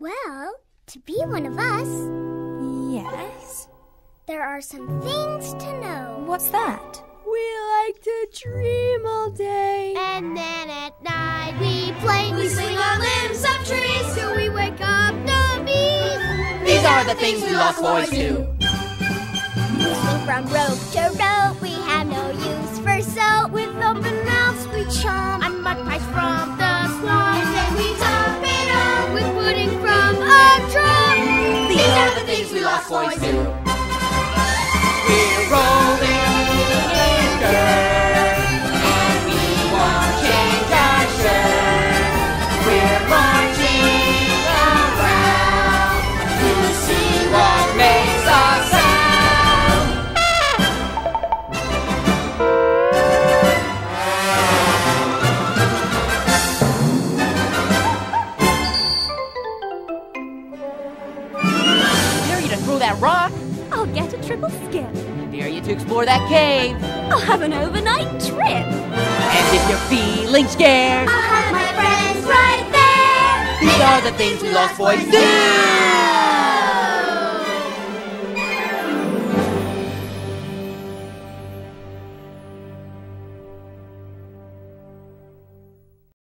Well, to be one of us, Yes? there are some things to know. What's that? We like to dream all day. And then at night we play. We swing on limbs of trees till we wake up the bees. These are the things we lost boys do. We swing from rope to rope. Do. We're that rock? I'll get a triple skip. Dare you to explore that cave? I'll have an overnight trip. And if you're feeling scared, I'll have my friends right there. these are the things we lost boys do.